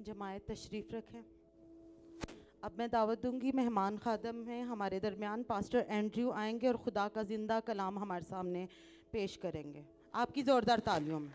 जमायत तशरीफ़ रखें। अब मैं दावत दूँगी, मेहमान खादम हैं, हमारे दरमियान पास्टर एंड्रयू आएँगे और ख़ुदा का ज़िंदा कलाम हमारे सामने पेश करेंगे। आपकी ज़ोरदार तालियों में।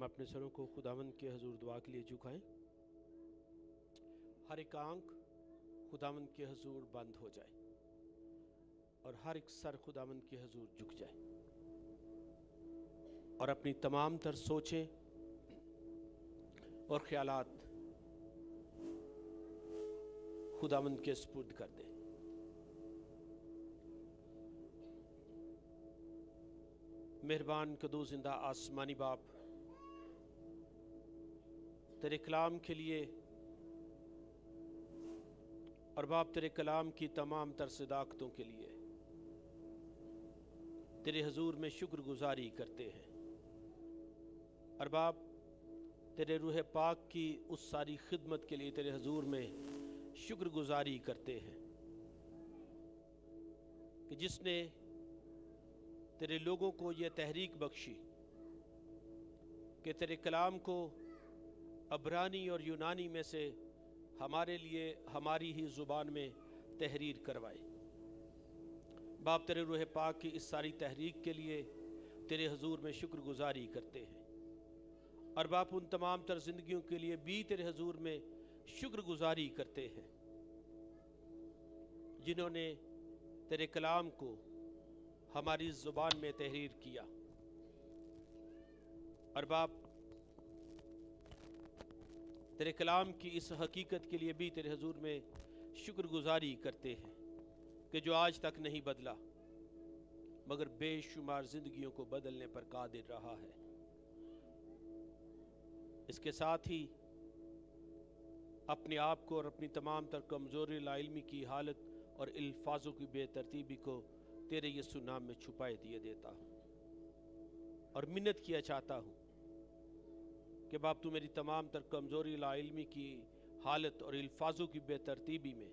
हम अपने सरों को खुदावन के हजूर दुआ के लिए झुकाएँ। हर एक आँख खुदावन के हजूर बंद हो जाए और हर एक सर खुदावन के हजूर झुक जाए। और अपनी तमाम तर सोचें और ख्यालात खुदावन के सपुर्द कर दें। मेहरबान कदू ज़िंदा आसमानी बाप तेरे कलाम के लिए और बाप तेरे कलाम की तमाम तर सदाकतों के लिए तेरे हजूर में शुक्रगुजारी करते हैं। और बाप तेरे रूह पाक की उस सारी खिदमत के लिए तेरे हजूर में शुक्रगुजारी करते हैं कि जिसने तेरे लोगों को यह तहरीक बख्शी कि तेरे कलाम को अबरानी और यूनानी में से हमारे लिए हमारी ही ज़ुबान में तहरीर करवाए। बाप तेरे रूह पाक की इस सारी तहरीक के लिए तेरे हजूर में शुक्रगुजारी करते हैं। और बाप उन तमाम तर जिंदगियों के लिए भी तेरे हजूर में शुक्रगुजारी करते हैं। जिन्होंने तेरे कलाम को हमारी ज़ुबान में तहरीर किया। और बाप तेरे कलाम की इस हकीकत के लिए भी तेरे हजूर में शुक्रगुजारी करते हैं कि जो आज तक नहीं बदला, मगर बेशुमार जिंदगियों को बदलने पर कादिर रहा है। इसके साथ ही अपने आप को और अपनी तमाम तर कमज़ोरी लाइलमी की हालत और अल्फाजों की बेतरतीबी को तेरे यसु नाम में छुपाए दिए देता हूँ और मिन्नत किया चाहता हूँ कि बाप, तू मेरी तमाम तर कमज़ोरी, लाइलमी की हालत और अल्फाजों की बेतरतीबी में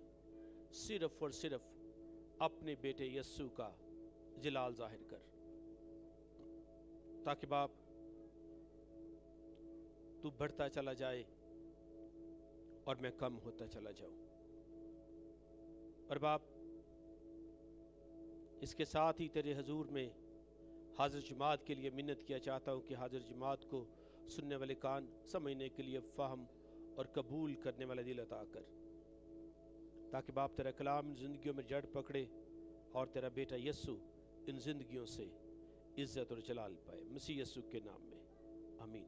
सिर्फ़ और सिर्फ़ अपने बेटे यस्सु का जलाल ज़ाहिर कर। ताकि बाप, तू बढ़ता चला जाए और मैं कम होता चला जाऊँ। और बाप, इसके साथ ही तेरे हजूर में हाजिर जमात के लिए मिन्नत किया चाहता हूँ कि हाजिर जमात को सुनने वाले कान समझने के लिए फ़ाहम और कबूल करने वाला दिल अता कर। ताकि बाप तेरा कलाम इन ज़िंदगियों में जड़ पकड़े और तेरा बेटा यस्सु इन ज़िंदगियों से इज़्ज़त और जलाल पाए। मसीह यस्सु के नाम में। आमीन।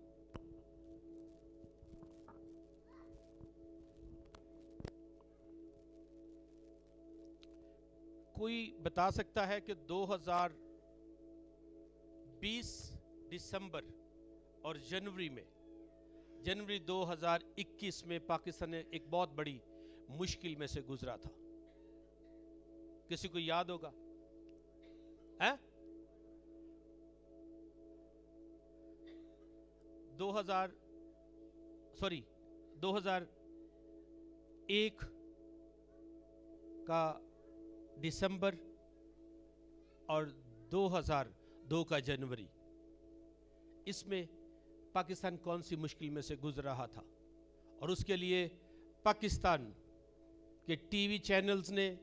कोई बता सकता है कि 2020 दिसंबर और जनवरी में, जनवरी 2021 में पाकिस्तान ने एक बहुत बड़ी मुश्किल में से गुजरा था। किसी को याद होगा? है? 2000 सॉरी 2001 का दिसंबर और 2002 का जनवरी। इसमें पाकिस्तान कौन सी मुश्किल में से गुजर रहा था? और उसके लिए पाकिस्तान के टीवी चैनल्स ने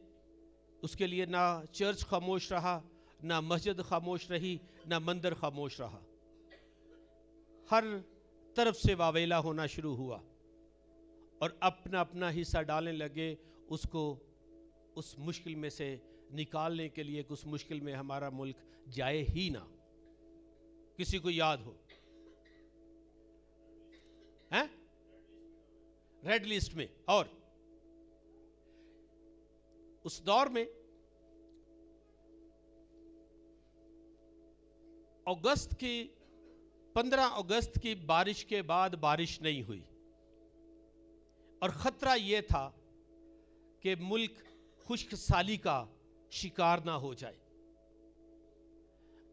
उसके लिए ना चर्च खामोश रहा, ना मस्जिद खामोश रही, ना मंदिर खामोश रहा। हर तरफ़ से वावेला होना शुरू हुआ और अपना अपना हिस्सा डालने लगे उसको उस मुश्किल में से निकालने के लिए उस मुश्किल में हमारा मुल्क जाए ही ना। किसी को याद हो हैं? रेड लिस्ट में, और उस दौर में अगस्त की 15 अगस्त की बारिश के बाद बारिश नहीं हुई। और खतरा यह था कि मुल्क खुश्क साली का शिकार ना हो जाए।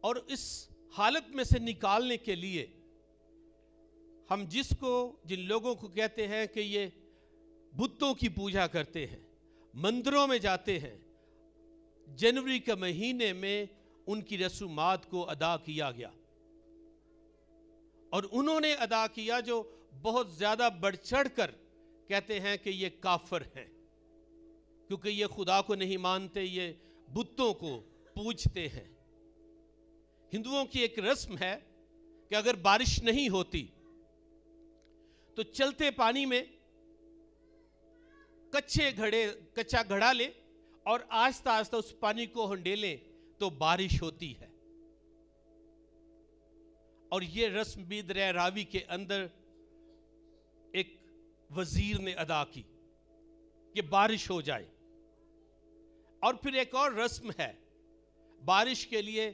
और इस हालत में से निकालने के लिए हम जिसको, जिन लोगों को कहते हैं कि ये बुतों की पूजा करते हैं, मंदिरों में जाते हैं, जनवरी के महीने में उनकी रसूमात को अदा किया गया। और उन्होंने अदा किया जो बहुत ज़्यादा बढ़ चढ़ कर कहते हैं कि ये काफर हैं, क्योंकि ये खुदा को नहीं मानते, ये बुतों को पूजते हैं। हिंदुओं की एक रस्म है कि अगर बारिश नहीं होती तो चलते पानी में कच्चे घड़े, कच्चा घड़ा ले और आस्ता आस्ता उस पानी को हंडेलें तो बारिश होती है। और ये रस्म भी रावी के अंदर एक वज़ीर ने अदा की कि बारिश हो जाए। और फिर एक और रस्म है, बारिश के लिए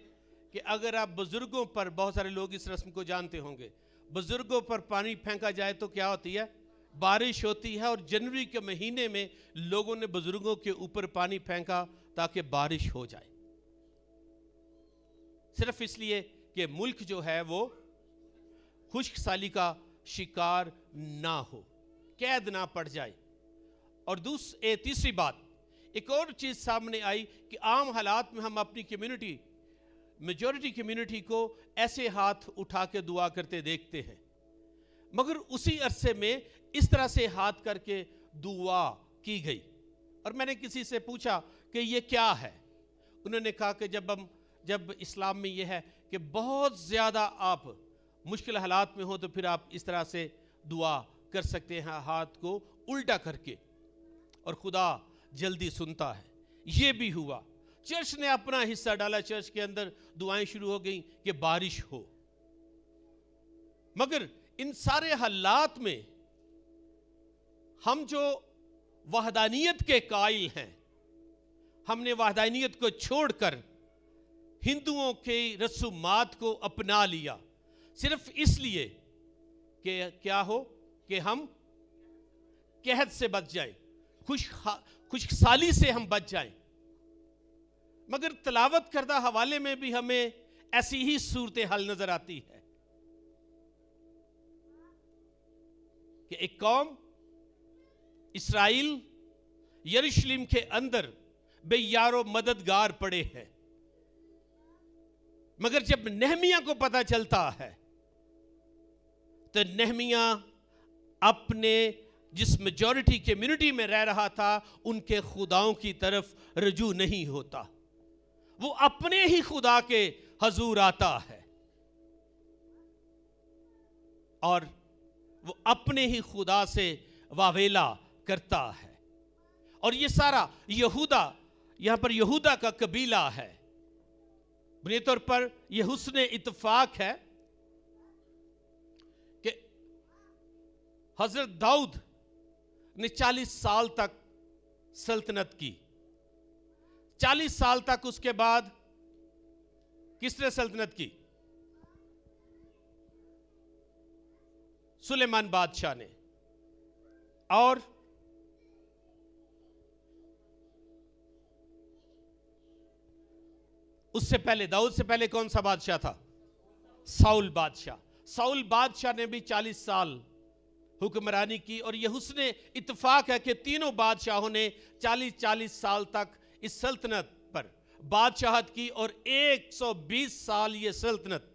कि अगर आप बुज़ुर्गों पर, बहुत सारे लोग इस रस्म को जानते होंगे बुज़ुर्गों पर पानी फेंका जाए तो क्या होती है? बारिश होती है और जनवरी के महीने में लोगों ने बुज़ुर्गों के ऊपर पानी फेंका ताकि बारिश हो जाए। सिर्फ़ इसलिए कि मुल्क जो है वो खुश्क साली का शिकार ना हो, कैद ना पड़ जाए। और दूस, ए, तीसरी बात, एक और चीज़ सामने आई कि आम हालात में हम अपनी कम्युनिटी मेजॉरिटी कम्युनिटी को ऐसे हाथ उठा के दुआ करते देखते हैं। मगर उसी अरसे में इस तरह से हाथ करके दुआ की गई। और मैंने किसी से पूछा कि ये क्या है? उन्होंने कहा कि जब हम, जब इस्लाम में ये है कि बहुत ज़्यादा आप मुश्किल हालात में हो तो फिर आप इस तरह से दुआ कर सकते हैं हाथ को उल्टा करके। और खुदा जल्दी सुनता है। ये भी हुआ। चर्च ने अपना हिस्सा डाला, चर्च के अंदर दुआएँ शुरू हो गई कि बारिश हो। मगर इन सारे हालात में हम जो वहदानियत के कायल हैं, हमने वहदानियत को छोड़कर हिंदुओं के रसूमात को अपना लिया। सिर्फ़ इसलिए कि क्या हो? कि हम कहत से बच जाए, खुश खुशसाली से हम बच जाएँ। मगर तलावत करदा हवाले में भी हमें ऐसी ही सूरत हाल नज़र आती है कि एक कौम इसराइल यरूशलेम के अंदर बेयारो मददगार पड़े हैं। मगर जब नहमिया को पता चलता है तो नहमिया अपने जिस मेजॉरिटी कम्युनिटी में रह रहा था, उनके खुदाओं की तरफ़ रजू नहीं होता। वो अपने ही खुदा के हजूर आता है। और वो अपने ही खुदा से वावेला करता है। और ये सारा यहूदा, यहाँ पर यहूदा का कबीला है। बुनियादी तौर पर यह हुसन इतफाक है कि हज़रत दाऊद ने 40 साल तक सल्तनत की। 40 साल तक उसके बाद किसने सल्तनत की? सुलेमान बादशाह ने। और उससे पहले, दाऊद से पहले कौन सा बादशाह था? साउल बादशाह। साउल बादशाह ने भी 40 साल हुक्मरानी की और यह उसने इतफाक है कि तीनों बादशाहों ने 40-40 साल तक इस सल्तनत पर। बादशाहत की और 120 साल ये सल्तनत,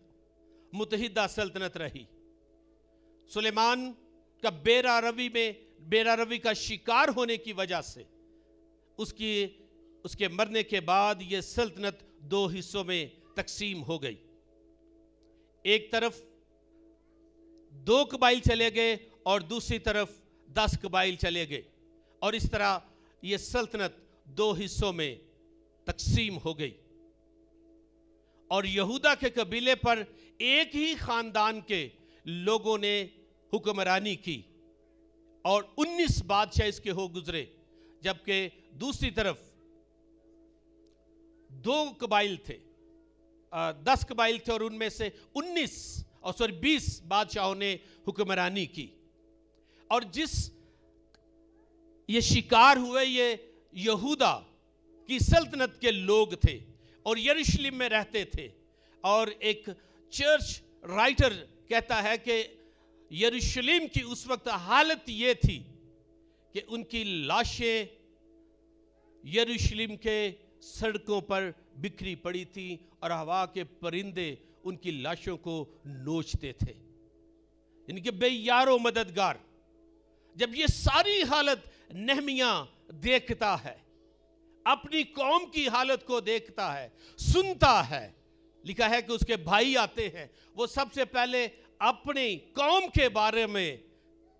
मुतहिदा सल्तनत रही। सुलेमान का बेरा रवि में, बेरा रवि का शिकार होने की वजह से उसकी, उसके मरने के बाद यह सल्तनत दो हिस्सों में तकसीम हो गई। एक तरफ़ दो कबाइल चले गए और दूसरी तरफ़ दस कबाइल चले गए। और इस तरह यह सल्तनत दो हिस्सों में तकसीम हो गई। और यहूदा के कबीले पर एक ही खानदान के लोगों ने हुक्मरानी की और 19 बादशाह इसके हो गुजरे जबकि दूसरी तरफ़ दो कबाइल थे आ, दस कबाइल थे और उनमें से 19 और सॉरी 20 बादशाहों ने हुक्मरानी की। और जिस ये शिकार हुए ये यहूदा की सल्तनत के लोग थे और यरूशलेम में रहते थे। और एक चर्च राइटर कहता है कि यरूशलेम की उस वक्त हालत ये थी कि उनकी लाशें यरूशलेम के सड़कों पर बिखरी पड़ी थी और हवा के परिंदे उनकी लाशों को नोचते थे। इनके बेयारो मददगार। जब ये सारी हालत नहमिया देखता है, अपनी कौम की हालत को देखता है, सुनता है। लिखा है कि उसके भाई आते हैं, वो सबसे पहले अपनी कौम के बारे में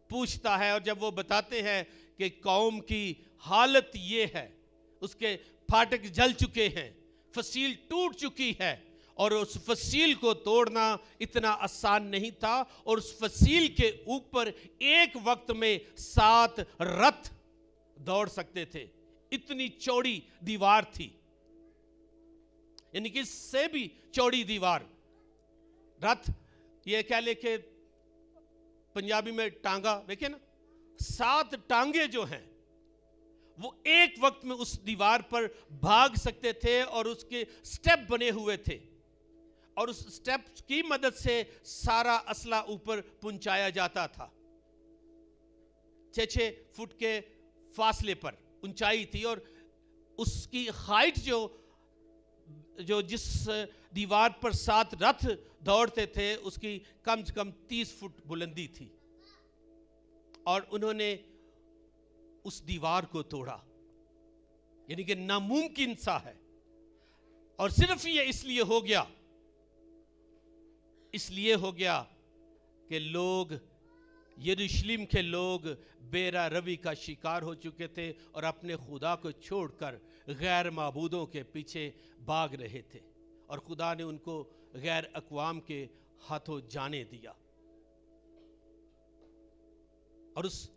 पूछता है और जब वो बताते हैं कि कौम की हालत ये है, उसके फाटक जल चुके हैं, फसील टूट चुकी है और उस फसील को तोड़ना इतना आसान नहीं था और उस फसील के ऊपर एक वक्त में सात रथ दौड़ सकते थे। इतनी चौड़ी दीवार थी। यानी कि इससे भी चौड़ी दीवार। रथ, ये कह ले के पंजाबी में टांगा? देखिए ना, सात टांगे जो हैं, वो एक वक्त में उस दीवार पर भाग सकते थे और उसके स्टेप बने हुए थे। और उस स्टेप की मदद से सारा असला ऊपर पहुँचाया जाता था। छः फुट के फासले पर, ऊंचाई थी और उसकी हाइट जो जो जिस दीवार पर सात रथ दौड़ते थे, उसकी कम से कम तीस फुट बुलंदी थी। और उन्होंने उस दीवार को तोड़ा। यानी कि नामुमकिन सा है। और सिर्फ़ ये इसलिए हो गया, इसलिए हो गया कि लोग यरूशलेम के लोग बेरा रवि का शिकार हो चुके थे और अपने खुदा को छोड़कर गैर मबूदों के पीछे भाग रहे थे और खुदा ने उनको गैर अकवाम के हाथों जाने दिया। और उस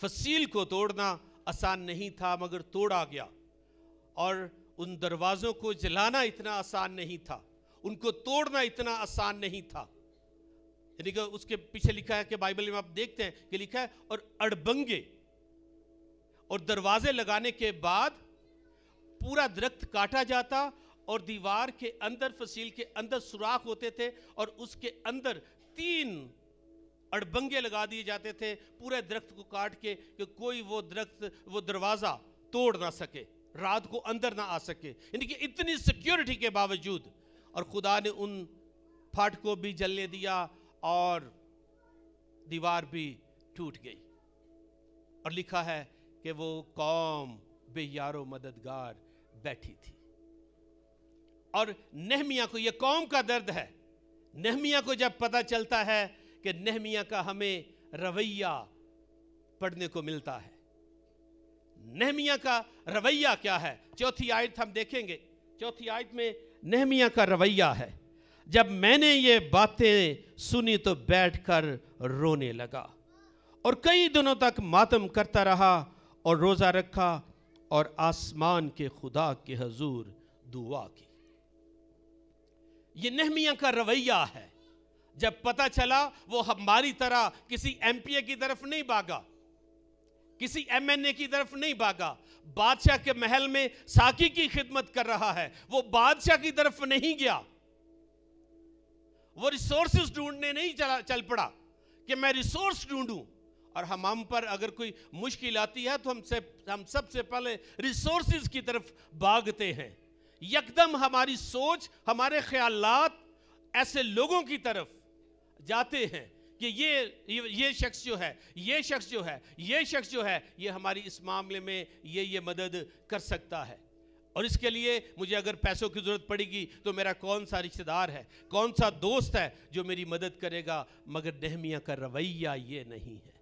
फसील को तोड़ना आसान नहीं था, मगर तोड़ा गया। और उन दरवाज़ों को जलाना इतना आसान नहीं था, उनको तोड़ना इतना आसान नहीं था। कि उसके पीछे लिखा है कि बाइबल में आप देखते हैं कि लिखा है, और अड़बंगे, और दरवाजे लगाने के बाद पूरा दरख्त काटा जाता, और दीवार के अंदर, फसील के अंदर सुराख होते थे, और उसके अंदर तीन अड़बंगे लगा दिए जाते थे, पूरे दरख्त को काट के, कि कोई वो दरख्त, वो दरवाज़ा तोड़ ना सके, रात को अंदर ना आ सके। यानी कि इतनी सिक्योरिटी के बावजूद, और खुदा ने उन फाटकों को भी जलने दिया और दीवार भी टूट गई। और लिखा है कि वो कौम बेयारो मददगार बैठी थी। और नहमिया को यह कौम का दर्द है। नहमिया को जब पता चलता है कि नहमिया का हमें रवैया पढ़ने को मिलता है। नहमिया का रवैया क्या है? चौथी आयत हम देखेंगे। चौथी आयत में नहमिया का रवैया है। जब मैंने ये बातें सुनी तो बैठकर रोने लगा। और कई दिनों तक मातम करता रहा और रोज़ा रखा और आसमान के खुदा के हजूर दुआ की। ये नहमिया का रवैया है। जब पता चला वो हमारी तरह किसी एमपीए की तरफ़ नहीं भागा, किसी एमएनए की तरफ़ नहीं भागा, बादशाह के महल में साकी की खिदमत कर रहा है, वो बादशाह की तरफ़ नहीं गया। वो रिसोर्सेज ढूँढने नहीं चला, चल पड़ा कि मैं रिसोर्स ढूंढूं। और हम हम पर अगर कोई मुश्किल आती है तो हमसे हम सबसे पहले रिसोर्सेज की तरफ़ भागते हैं। यकदम हमारी सोच, हमारे ख्यालात ऐसे लोगों की तरफ़ जाते हैं कि ये ये शख्स जो है, ये शख्स जो है, ये शख्स जो है, ये हमारी इस मामले में ये ये मदद कर सकता है। और इसके लिए मुझे अगर पैसों की ज़रूरत पड़ेगी तो मेरा कौन सा रिश्तेदार है? कौन सा दोस्त है जो मेरी मदद करेगा? मगर नहमिया का रवैया ये नहीं है।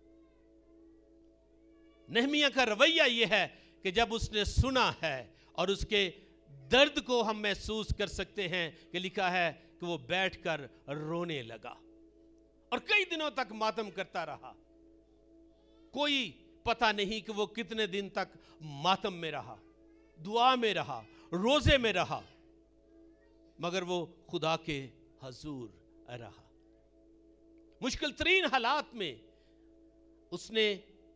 नहमिया का रवैया ये है कि जब उसने सुना है और उसके दर्द को हम महसूस कर सकते हैं कि लिखा है कि वो बैठकर रोने लगा। और कई दिनों तक मातम करता रहा। कोई पता नहीं कि वो कितने दिन तक मातम में रहा। दुआ में रहा, रोज़े में रहा, मगर वो खुदा के हजूर रहा। मुश्किल तरीन हालात में उसने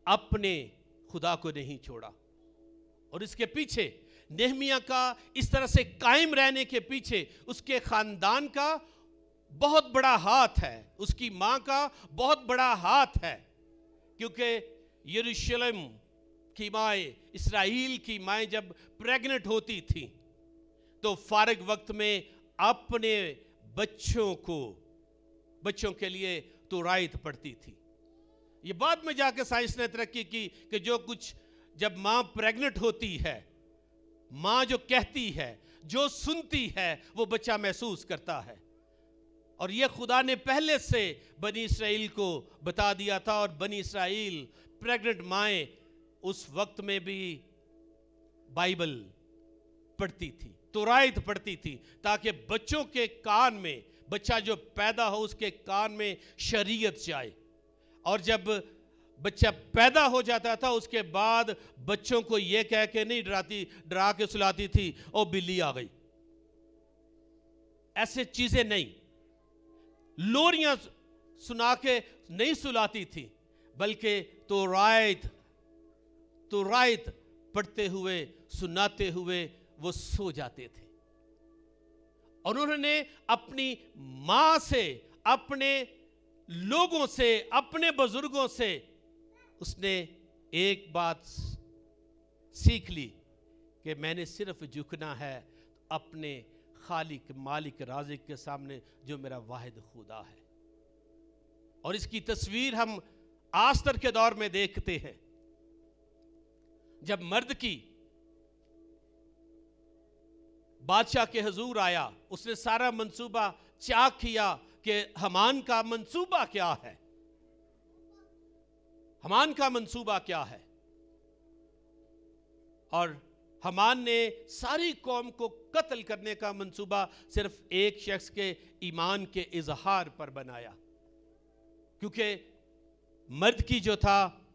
अपने खुदा को नहीं छोड़ा। और इसके पीछे, नेहमिया का इस तरह से कायम रहने के पीछे, उसके खानदान का बहुत बड़ा हाथ है, उसकी माँ का बहुत बड़ा हाथ है, क्योंकि यरूशलेम की माए इसराइल की माए जब प्रेग्नेंट होती थी तो फारग वक्त में अपने बच्चों को, बच्चों के लिए तो रायत पड़ती थी। ये बाद में जाकर साइंस ने तरक्की की कि जो कुछ जब माँ प्रेग्नेंट होती है, माँ जो कहती है, जो सुनती है, वो बच्चा महसूस करता है। और यह खुदा ने पहले से बनी इसराइल को बता दिया था और बनी इसराइल प्रेग्नेंट माए उस वक्त में भी बाइबल पढ़ती थी तुरायत पढ़ती थी, ताकि बच्चों के कान में, बच्चा जो पैदा हो उसके कान में शरीयत जाए। और जब बच्चा पैदा हो जाता था, उसके बाद बच्चों को यह कह के नहीं डराती, डरा के सुलाती थी, ओ, बिल्ली आ गई। ऐसे चीज़ें नहीं। लोरियाँ सुना के नहीं सुलाती थी, बल्कि तो रायत तो रायत पढ़ते हुए, सुनाते हुए वो सो जाते थे। और उन्होंने अपनी माँ से, अपने लोगों से, अपने बुज़ुर्गों से उसने एक बात सीख ली कि मैंने सिर्फ़ झुकना है अपने खालिक मालिक राजिक के सामने जो मेरा वाहिद खुदा है। और इसकी तस्वीर हम आस्तर के दौर में देखते हैं। जब मर्द की बादशाह के हजूर आया, उसने सारा मंसूबा चाक किया कि हमान का मंसूबा क्या है? हमान का मंसूबा क्या है? और हमान ने सारी कौम को कत्ल करने का मंसूबा सिर्फ़ एक शख्स के ईमान के इजहार पर बनाया। क्योंकि मर्द की जो था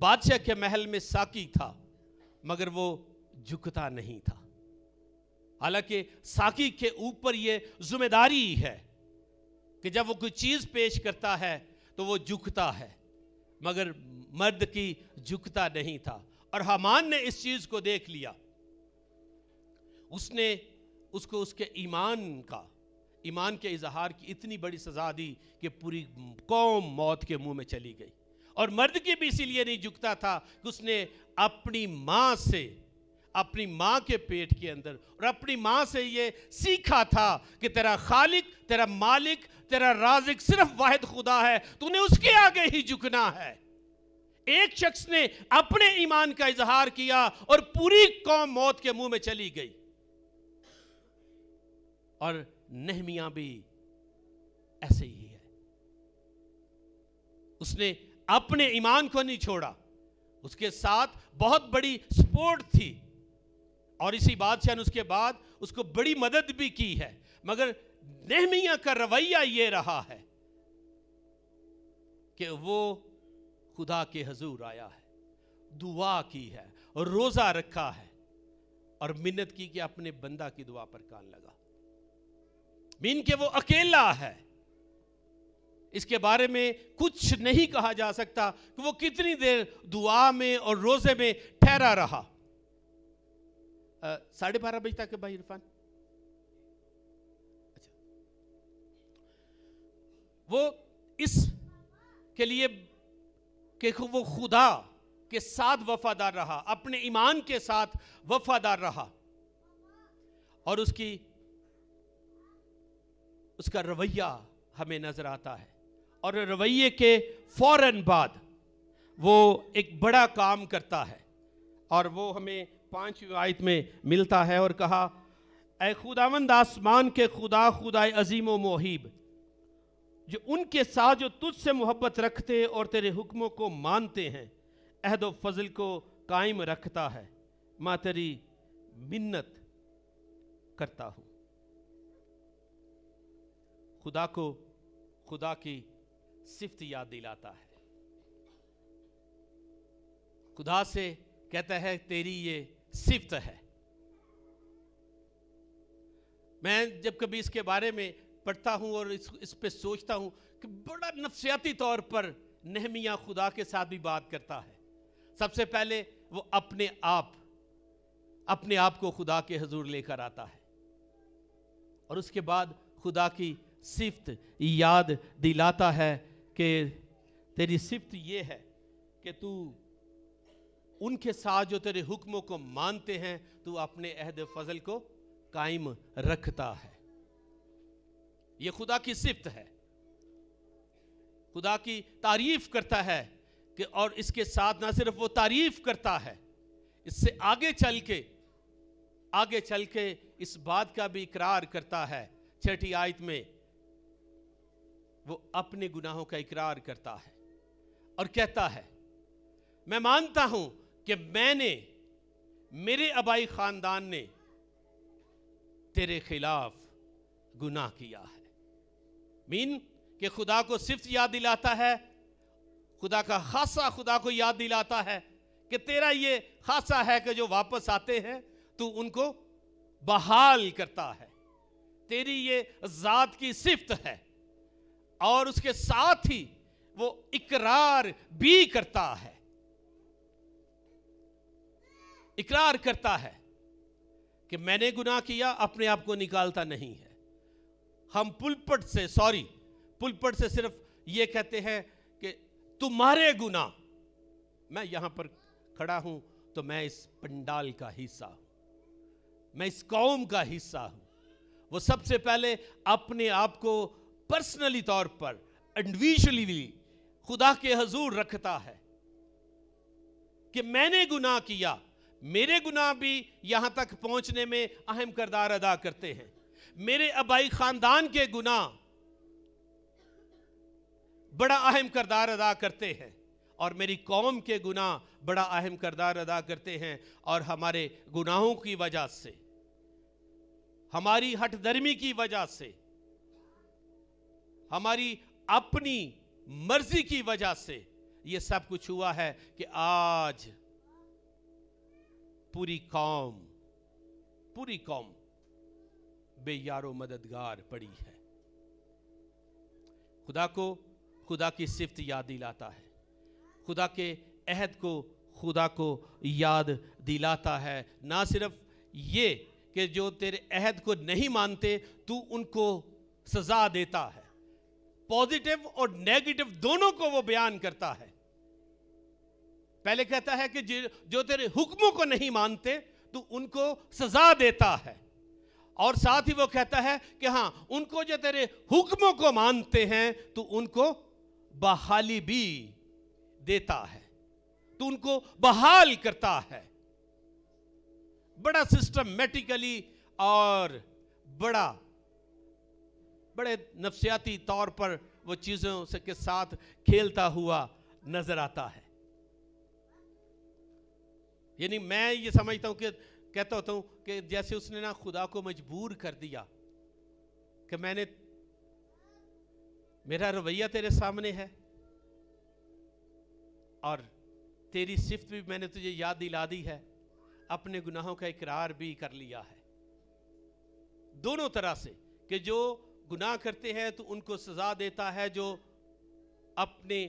बादशाह के महल में साकी था, मगर वो झुकता नहीं था। हालाँकि साकी के ऊपर ये ज़िम्मेदारी है कि जब वो कोई चीज़ पेश करता है तो वो झुकता है, मगर मर्द की झुकता नहीं था। और हमान ने इस चीज़ को देख लिया। उसने उसको उसके ईमान का, ईमान के इजहार की इतनी बड़ी सजा दी कि पूरी कौम मौत के मुँह में चली गई। और मर्द की भी इसीलिए नहीं झुकता था कि उसने अपनी माँ से, अपनी माँ के पेट के अंदर और अपनी माँ से ये सीखा था कि तेरा खालिक, तेरा मालिक, तेरा राजिक सिर्फ़ वाहिद खुदा है, तूने उसके आगे ही झुकना है। एक शख्स ने अपने ईमान का इजहार किया और पूरी कौम मौत के मुँह में चली गई। और नहमिया भी ऐसे ही है। उसने अपने ईमान को नहीं छोड़ा। उसके साथ बहुत बड़ी सपोर्ट थी। और इसी बादशाह ने उसके बाद उसको बड़ी मदद भी की है। मगर नहमिया का रवैया ये रहा है कि वो खुदा के हजूर आया है, दुआ की है और रोजा रखा है और मिन्नत की कि अपने बंदा की दुआ पर कान लगा। मीन के वो अकेला है। इसके बारे में कुछ नहीं कहा जा सकता कि वो कितनी देर दुआ में और रोज़े में ठहरा रहा। साढ़े बारह बजे तक भाई इरफान? अच्छा। वो इस के लिए कि वो खुदा के साथ वफादार रहा, अपने ईमान के साथ वफादार रहा और उसकी, उसका रवैया हमें नज़र आता है। और रवैये के फ़ौरन बाद वो एक बड़ा काम करता है और वो हमें पांचवी आयत में मिलता है और कहा ए खुदावंद, आसमान के खुदा खुदा अजीम मोहिब, जो उनके साथ जो तुझसे मोहब्बत रखते और तेरे हुक्मों को मानते हैं, अहद व फजल को कायम रखता है। माँ तेरी मिन्नत करता हूँ। खुदा को, खुदा की सिफ्त याद दिलाता है। खुदा से कहता है तेरी ये सिफ्त है। मैं जब कभी इसके बारे में पढ़ता हूँ और इस, इस पे सोचता हूँ कि बड़ा नफसियाती तौर पर नहमिया खुदा के साथ भी बात करता है। सबसे पहले वो अपने आप अपने आप को खुदा के हजूर लेकर आता है। और उसके बाद खुदा की सिफ्त याद दिलाता है। कि तेरी सिफ्त ये है कि तू उनके साथ जो तेरे हुक्मों को मानते हैं, तू अपने अहद फजल को कायम रखता है। यह खुदा की सिफ्त है। खुदा की तारीफ़ करता है कि और इसके साथ ना सिर्फ़ वो तारीफ़ करता है, इससे आगे चल के, आगे चल के इस बात का भी इकरार करता है। छठी आयत में वो अपने गुनाहों का इकरार करता है और कहता है, मैं मानता हूँ कि मैंने, मेरे अबाई खानदान ने तेरे खिलाफ गुनाह किया है। मीन कि खुदा को सिर्फ़ याद दिलाता है, खुदा का खासा खुदा को याद दिलाता है कि तेरा ये खासा है कि जो वापस आते हैं, तू उनको बहाल करता है। तेरी ये जात की सिफ्त है और उसके साथ ही वो इकरार भी करता है। इकरार करता है कि मैंने गुनाह किया, अपने आप को निकालता नहीं है। हम पुलपट से, सॉरी, पुलपट से सिर्फ़ ये कहते हैं कि तुम्हारे गुनाह, मैं यहाँ पर खड़ा हूँ तो मैं इस पंडाल का हिस्सा हूँ। मैं इस कौम का हिस्सा हूँ। वो सबसे पहले अपने आप को पर्सनली तौर पर इंडिविजुअली खुदा के हजूर रखता है कि मैंने गुनाह किया, मेरे गुनाह भी यहाँ तक पहुँचने में अहम किरदार अदा करते हैं। मेरे अबाई खानदान के गुनाह बड़ा अहम किरदार अदा करते हैं, और मेरी कौम के गुनाह बड़ा अहम किरदार अदा करते हैं, और हमारे गुनाहों की वजह से, हमारी हठधर्मी की वजह से हमारी अपनी मर्ज़ी की वजह से यह सब कुछ हुआ है कि आज पूरी कौम पूरी कौम बेयारो मददगार पड़ी है। खुदा को, खुदा की सिफ्त याद दिलाता है। खुदा के अहद को, खुदा को याद दिलाता है। ना सिर्फ़ ये कि जो तेरे अहद को नहीं मानते, तू उनको सजा देता है। पॉजिटिव और नेगेटिव दोनों को वो बयान करता है। पहले कहता है कि जो तेरे हुक्मों को नहीं मानते तो उनको सजा देता है। और साथ ही वो कहता है कि हाँ, उनको जो तेरे हुक्मों को मानते हैं तो उनको बहाली भी देता है। तो उनको बहाल करता है। बड़ा सिस्टमेटिकली और बड़ा बड़े नफसियाती तौर पर वो चीज़ों से के साथ खेलता हुआ नज़र आता है। यानी मैं ये समझता हूँ कि, कहता होता हूँ कि जैसे उसने ना खुदा को मजबूर कर दिया कि मैंने, मेरा रवैया तेरे सामने है और तेरी सिफ्त भी मैंने तुझे याद दिला दी है, अपने गुनाहों का इकरार भी कर लिया है। दोनों तरह से कि जो गुनाह करते हैं तो उनको सजा देता है जो अपने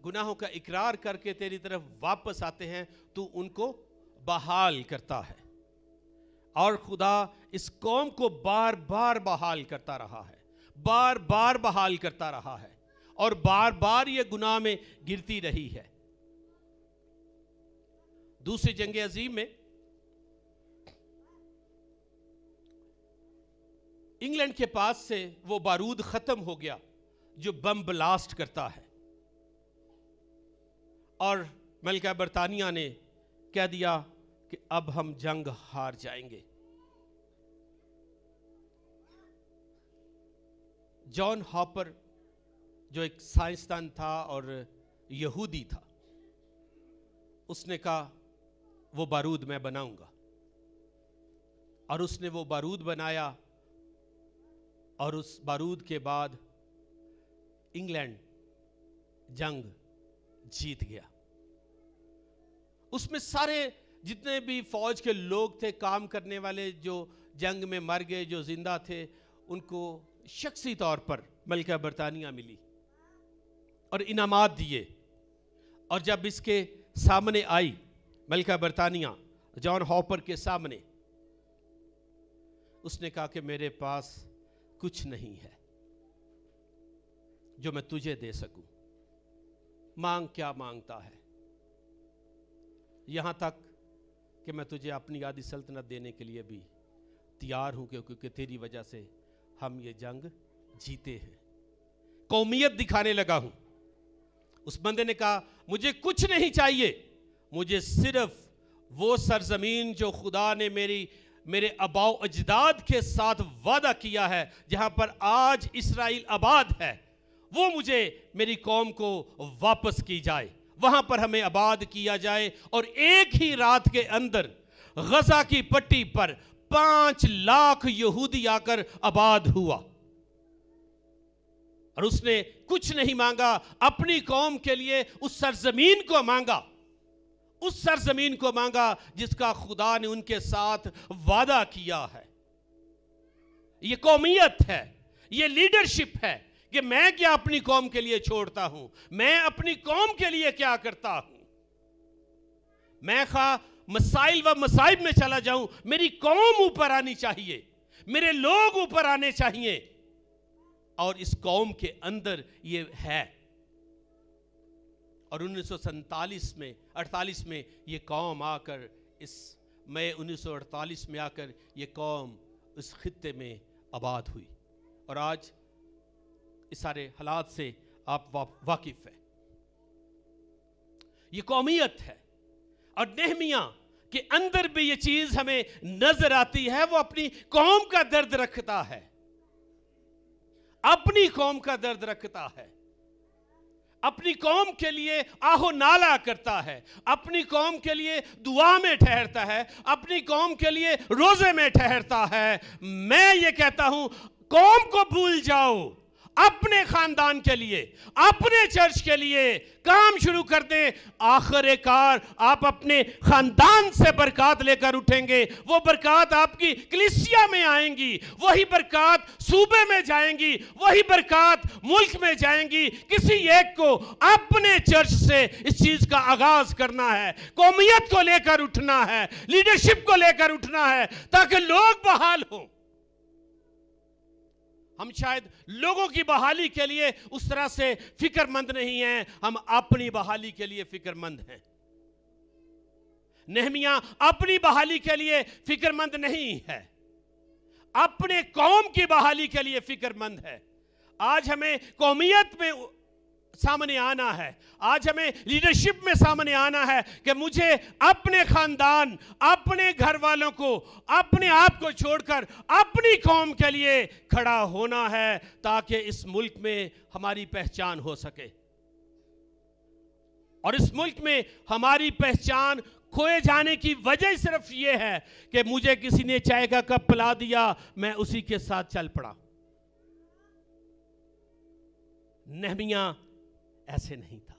गुनाहों का इकरार करके तेरी तरफ़ वापस आते हैं तो उनको बहाल करता है। और खुदा इस कौम को बार बार बहाल करता रहा है बार बार बहाल करता रहा है, और बार बार ये गुनाह में गिरती रही है। दूसरी जंग अजीम में इंग्लैंड के पास से वो बारूद खत्म हो गया, जो बम ब्लास्ट करता है। और मलिका बरतानिया ने कह दिया कि अब हम जंग हार जाएँगे। जॉन हॉपर, जो एक साइंसदान था और यहूदी था, उसने कहा, वो बारूद मैं बनाऊँगा। और उसने वो बारूद बनाया और उस बारूद के बाद इंग्लैंड जंग जीत गया। उसमें सारे जितने भी फौज के लोग थे, काम करने वाले जो जंग में मर गए, जो ज़िंदा थे, उनको शख्सी तौर पर मलिका बरतानिया मिली और इनामात दिए। और जब इसके सामने आई मलिका बरतानिया जॉन हॉपर के सामने, उसने कहा कि मेरे पास कुछ नहीं है जो मैं तुझे दे सकूँ। मांग क्या माँगता है? यहाँ तक कि मैं तुझे अपनी आदि सल्तनत देने के लिए भी तैयार हूँ, क्योंकि तेरी वजह से हम ये जंग जीते हैं। कौमियत दिखाने लगा हूँ। उस बंदे ने कहा, मुझे कुछ नहीं चाहिए। मुझे सिर्फ़ वो सरजमीन जो खुदा ने मेरी मेरे अबाव अजदाद के साथ वादा किया है, जहाँ पर आज इसराइल आबाद है। वो मुझे मेरी कौम को वापस की जाए। वहाँ पर हमें आबाद किया जाए और एक ही रात के अंदर गजा की पट्टी पर पाँच लाख यहूदी आकर आबाद हुआ। और उसने कुछ नहीं मांगा, अपनी कौम के लिए उस सरजमीन को मांगा। उस सरजमीन को मांगा जिसका खुदा ने उनके साथ वादा किया है। ये कौमियत है, ये लीडरशिप है कि मैं क्या अपनी कौम के लिए छोड़ता हूँ, मैं अपनी कौम के लिए क्या करता हूँ। मैं खा मसाइल व मसाइब में चला जाऊँ, मेरी कौम ऊपर आनी चाहिए, मेरे लोग ऊपर आने चाहिए। और इस कौम के अंदर ये है। और उन्नीस में 48 में ये कौम आकर इस मई 1948 में आकर ये कौम इस खत्े में आबाद हुई। और आज इस सारे हालात से आप वा, वाकिफ हैं। ये कौमियत है। और नहमिया के अंदर भी ये चीज़ हमें नज़र आती है वो अपनी कौम का दर्द रखता है। अपनी कौम का दर्द रखता है। अपनी कौम के लिए आहो नाला करता है, अपनी कौम के लिए दुआ में ठहरता है, अपनी कौम के लिए रोज़े में ठहरता है। मैं ये कहता हूँ, कौम को भूल जाओ। अपने खानदान के लिए, अपने चर्च के लिए काम शुरू कर दें। आखिरकार आप अपने खानदान से बरकत लेकर उठेंगे। वो बरकत आपकी कलिसिया में आएँगी, वही बरकत सूबे में जाएँगी, वही बरकत मुल्क में जाएँगी। किसी एक को अपने चर्च से इस चीज़ का आगाज़ करना है, कौमियत को लेकर उठना है, लीडरशिप को लेकर उठना है, ताकि लोग बहाल हों। हम शायद लोगों की बहाली के लिए उस तरह से फिक्रमंद नहीं हैं। हम अपनी बहाली के लिए फिक्रमंद हैं। नेहमिया, अपनी बहाली के लिए फिक्रमंद नहीं है। अपने कौम की बहाली के लिए फिक्रमंद है। आज हमें कौमियत में सामने आना है। आज हमें लीडरशिप में सामने आना है कि मुझे अपने खानदान, अपने घर वालों को, अपने आप को छोड़कर अपनी कौम के लिए खड़ा होना है ताकि इस मुल्क में हमारी पहचान हो सके। और इस मुल्क में हमारी पहचान खोए जाने की वजह सिर्फ़ यह है कि मुझे किसी ने चाय का कप पिला दिया, मैं उसी के साथ चल पड़ा। नहमिया ऐसे नहीं था।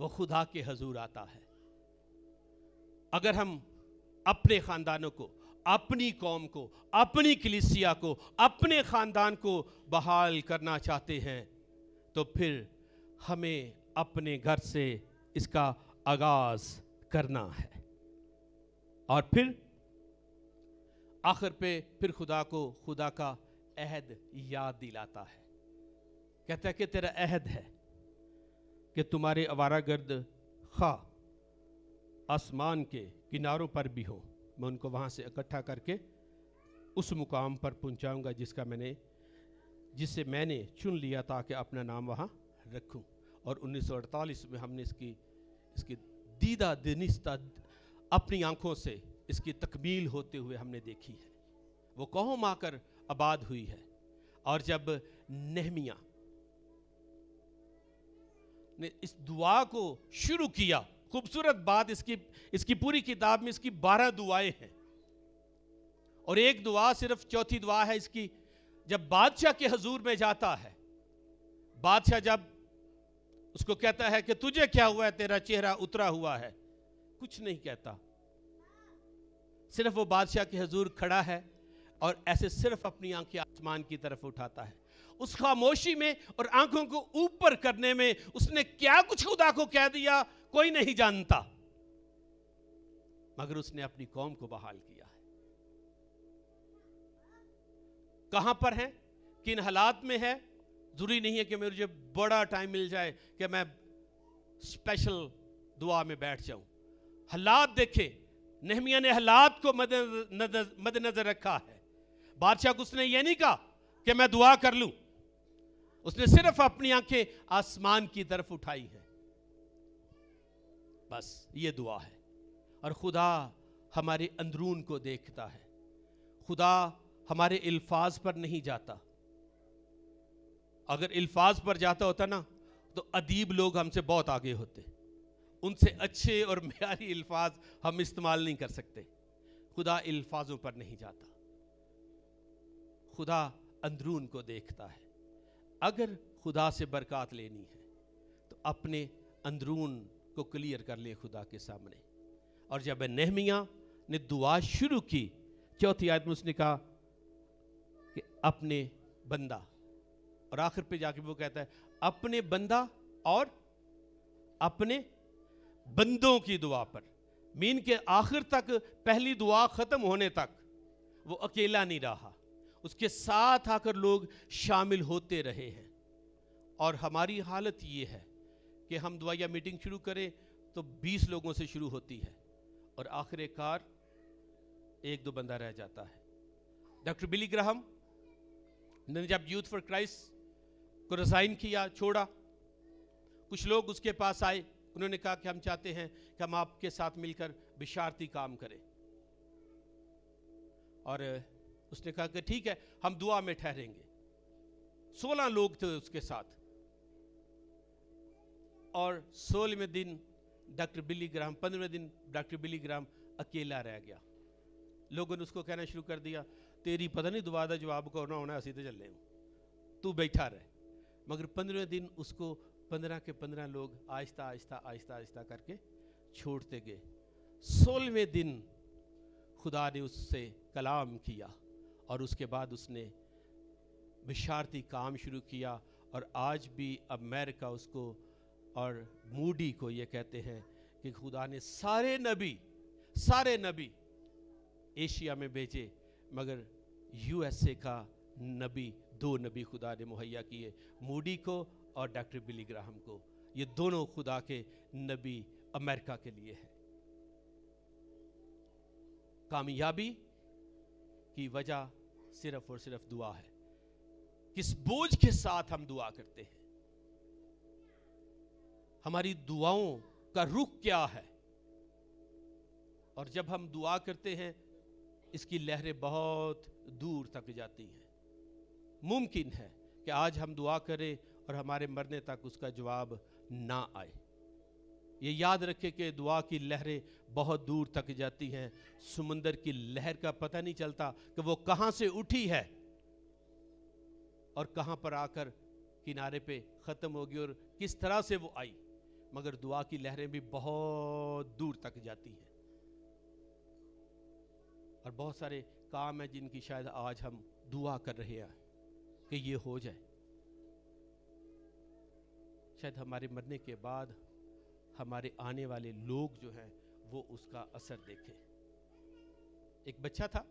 वो खुदा के हजूर आता है। अगर हम अपने खानदानों को, अपनी कौम को, अपनी कलिसिया को, अपने खानदान को बहाल करना चाहते हैं तो फिर हमें अपने घर से इसका आगाज़ करना है। और फिर आखिर पे फिर खुदा को, खुदा का अहद याद दिलाता है। कहता है कि तेरा अहद है। कि तुम्हारे गर्द खा आसमान के किनारों पर भी हो। मैं उनको वहाँ से इकट्ठा करके उस मुकाम पर पहुँचाऊँगा जिसका मैंने जिससे मैंने चुन लिया ताकि अपना नाम वहाँ रखूँ। और 1948 में हमने इसकी इसकी दीदा दिनिस्ता अपनी आँखों से इसकी तकमील होते हुए हमने देखी है। वो कौम आकर आबाद हुई है। और जब नहमिया ने इस दुआ को शुरू किया। खूबसूरत बात इसकी इसकी पूरी किताब में इसकी बारह दुआएँ हैं। और एक दुआ सिर्फ़ चौथी दुआ है इसकी, जब बादशाह के हजूर में जाता है, बादशाह जब उसको कहता है कि तुझे क्या हुआ है, तेरा चेहरा उतरा हुआ है? कुछ नहीं कहता। सिर्फ़ वो बादशाह के हजूर खड़ा है और ऐसे सिर्फ़ अपनी आँखें आसमान की तरफ़ उठाता है। उस खामोशी में और आँखों को ऊपर करने में उसने क्या कुछ खुदा को कह दिया? कोई नहीं जानता। मगर उसने अपनी कौम को बहाल किया है। कहाँ पर है? किन हालात में है? ज़रूरी नहीं है कि मुझे बड़ा टाइम मिल जाए कि मैं स्पेशल दुआ में बैठ जाऊँ। हालात देखे। नहमिया ने हालात को मद्देनजर रखा है। बादशाह को उसने ये नहीं कहा कि मैं दुआ कर लूँ। उसने सिर्फ़ अपनी आँखें आसमान की तरफ़ उठाई है। बस, ये दुआ है। और खुदा हमारे अंदरून को देखता है। खुदा हमारे अल्फाज पर नहीं जाता। अगर अल्फाज पर जाता होता ना तो अदीब लोग हमसे बहुत आगे होते। उनसे अच्छे और म्यारी अल्फाज हम इस्तेमाल नहीं कर सकते। खुदा अल्फाजों पर नहीं जाता। खुदा अंदरून को देखता है। अगर खुदा से बरकत लेनी है तो अपने अंदरून को क्लियर कर ले खुदा के सामने। और जब नहमिया ने दुआ शुरू की, चौथी आयत में उसने कहा कि अपने बंदा, और आखिर पे जाके वो कहता है, अपने बंदा और अपने बंदों की दुआ पर। मीन के आखिर तक पहली दुआ खत्म होने तक वो अकेला नहीं रहा। उसके साथ आकर लोग शामिल होते रहे हैं। और हमारी हालत ये है कि हम दुआ या मीटिंग शुरू करें तो 20 लोगों से शुरू होती है और आखिरकार एक दो बंदा रह जाता है। डॉक्टर बिली ग्राहम ने जब यूथ फॉर क्राइस्ट को रिजाइन किया, छोड़ा, कुछ लोग उसके पास आए, उन्होंने कहा कि हम चाहते हैं कि हम आपके साथ मिलकर बिशारती काम करें। और उसने कहा कि ठीक है, हम दुआ में ठहरेंगे। सोलह लोग थे उसके साथ। और सोलहवें दिन डॉक्टर बिली ग्राम पंद्रहवें दिन डॉक्टर बिली ग्राम अकेला रह गया। लोगों ने उसको कहना शुरू कर दिया, तेरी पता नहीं दुआ का जवाब कौन होना, असी तो चले तू बैठा रहे। मगर पंद्रहवें दिन उसको पंद्रह के पंद्रह लोग आहिस्ता आहिस्ता आहिस्ता आहिस्ता करके छोड़ते गए। सोलहवें दिन खुदा ने उससे कलाम किया। और उसके बाद उसने विशारती काम शुरू किया और आज भी अमेरिका उसको और मूडी को ये कहते हैं कि खुदा ने सारे नबी सारे नबी एशिया में भेजे, मगर यूएसए का नबी, दो नबी खुदा ने मुहैया किए, मूडी को और डॉक्टर बिली ग्राहम को। ये दोनों खुदा के नबी अमेरिका के लिए है। कामयाबी की वजह सिर्फ़ और सिर्फ़ दुआ है। किस बोझ के साथ हम दुआ करते हैं? हमारी दुआओं का रुख क्या है? और जब हम दुआ करते हैं, इसकी लहरें बहुत दूर तक जाती हैं। मुमकिन है कि आज हम दुआ करें और हमारे मरने तक उसका जवाब ना आए। ये याद रखें कि दुआ की लहरें बहुत दूर तक जाती हैं। समुंदर की लहर का पता नहीं चलता कि वो कहाँ से उठी है और कहाँ पर आकर किनारे पे ख़त्म होगी और किस तरह से वो आई। मगर दुआ की लहरें भी बहुत दूर तक जाती हैं। और बहुत सारे काम हैं जिनकी शायद आज हम दुआ कर रहे हैं कि ये हो जाए। शायद हमारे मरने के बाद हमारे आने वाले लोग जो हैं, वो उसका असर देखें। एक बच्चा था,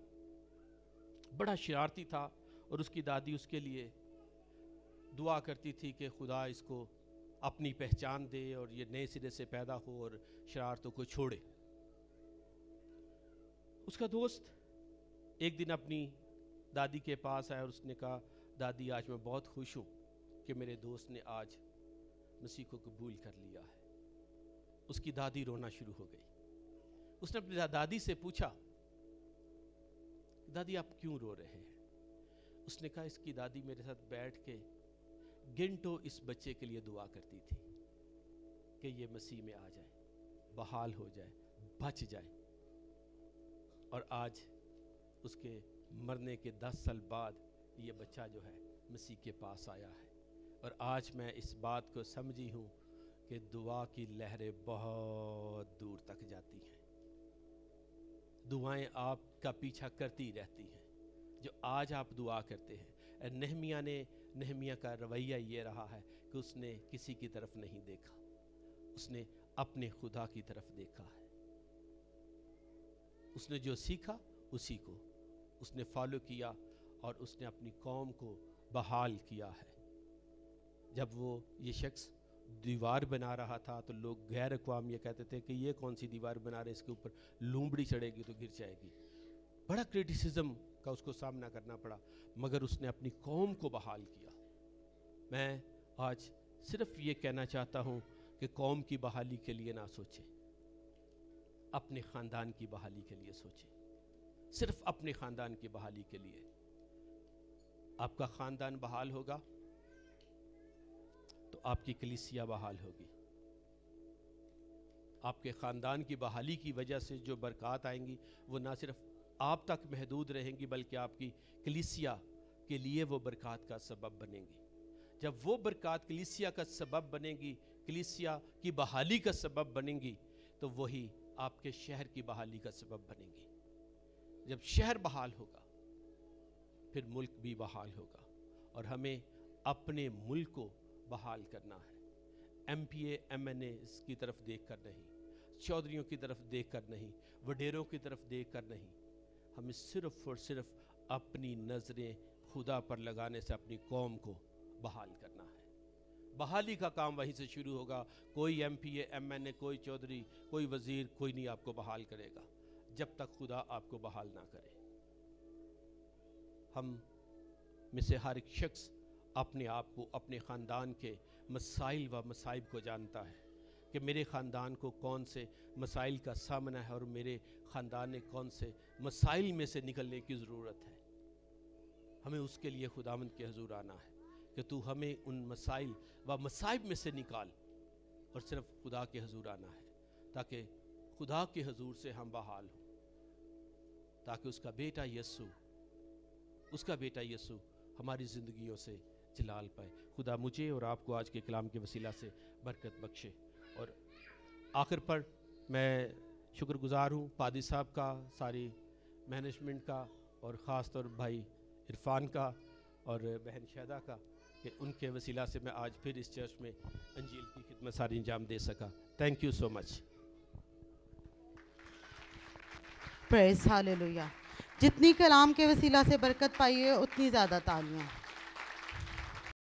बड़ा शरारती था और उसकी दादी उसके लिए दुआ करती थी कि खुदा इसको अपनी पहचान दे और ये नए सिरे से पैदा हो और शरारतों को छोड़े। उसका दोस्त एक दिन अपनी दादी के पास आया और उसने कहा, दादी, आज मैं बहुत खुश हूँ कि मेरे दोस्त ने आज मसीह को कबूल कर लिया है। उसकी दादी रोना शुरू हो गई। उसने अपनी दादी से पूछा, दादी, आप क्यों रो रहे हैं? उसने कहा, इसकी दादी मेरे साथ बैठ के घंटों इस बच्चे के लिए दुआ करती थी कि ये मसीह में आ जाए, बहाल हो जाए, बच जाए। और आज उसके मरने के दस साल बाद ये बच्चा जो है, मसीह के पास आया है। और आज मैं इस बात को समझी हूँ कि दुआ की लहरें बहुत दूर तक जाती हैं। दुआएँ आपका पीछा करती रहती हैं। जो आज आप दुआ करते हैं नहमिया ने, नहमिया का रवैया ये रहा है कि उसने किसी की तरफ़ नहीं देखा। उसने अपने खुदा की तरफ़ देखा है। उसने जो सीखा, उसी को उसने फॉलो किया और उसने अपनी कौम को बहाल किया है। जब वो ये शख्स दीवार बना रहा था तो लोग गैर अकवाम ये कहते थे कि ये कौन सी दीवार बना रहे, इसके ऊपर लूमड़ी चढ़ेगी तो गिर जाएगी। बड़ा क्रिटिसिज्म का उसको सामना करना पड़ा, मगर उसने अपनी कौम को बहाल किया। मैं आज सिर्फ़ ये कहना चाहता हूँ कि कौम की बहाली के लिए ना सोचें, अपने ख़ानदान की बहाली के लिए सोचें। सिर्फ़ अपने ख़ानदान की बहाली के लिए। आपका ख़ानदान बहाल होगा आपकी कलिसिया बहाल होगी। आपके ख़ानदान की बहाली की वजह से जो बरक़ात आएँगी, वो ना सिर्फ़ आप तक महदूद रहेंगी, बल्कि आपकी कलिसिया के लिए वो बरक़ात का सबब बनेंगी। जब वो बरक़ात कलीसिया का सबब बनेंगी, कलीसिया की बहाली का सबब बनेंगी तो वही आपके शहर की बहाली का सबब बनेंगी। जब शहर बहाल होगा, फिर मुल्क भी बहाल होगा, और हमें अपने मुल्क को बहाल करना है। एम पी एम एन की तरफ़ देख कर नहीं, चौधरीयों की तरफ़ देख कर नहीं, वडेरों की तरफ़ देख कर नहीं। हमें सिर्फ़ और सिर्फ़ अपनी नज़रें खुदा पर लगाने से अपनी कौम को बहाल करना है। बहाली का काम वहीं से शुरू होगा। कोई M P M N A कोई चौधरी, कोई वज़ीर, कोई नहीं आपको बहाल करेगा, जब तक खुदा आपको बहाल ना करे। हम में से हर एक शख्स अपने आप को, अपने ख़ानदान के मसाइल व मसाइब को जानता है कि मेरे ख़ानदान को कौन से मसाइल का सामना है और मेरे ख़ानदान ने कौन से मसाइल में से निकलने की ज़रूरत है। हमें उसके लिए खुदावंद के हजूर आना है कि तू हमें उन मसाइल व मसाइब में से निकाल और सिर्फ़ खुदा के हजूर आना है, ताकि खुदा के हजूर से हम बहाल हों, ताकि उसका बेटा यस्सु उसका बेटा यस्सु हमारी ज़िंदगियों से जलाल पाए। खुदा मुझे और आपको आज के कलाम के वसीला से बरकत बख्शे। और आखिर पर मैं शुक्रगुजार हूँ, पादी साहब का, सारी मैनेजमेंट का, और ख़ास तौर भाई इरफान का, और बहन शहदा का, कि उनके वसीला से मैं आज फिर इस चर्च में अंजील की खिदमत सारी अंजाम दे सका। Thank you so much praise hallelujah जितनी कलाम के वसीला से बरकत पाई है उतनी ज़्यादा तालियाँ।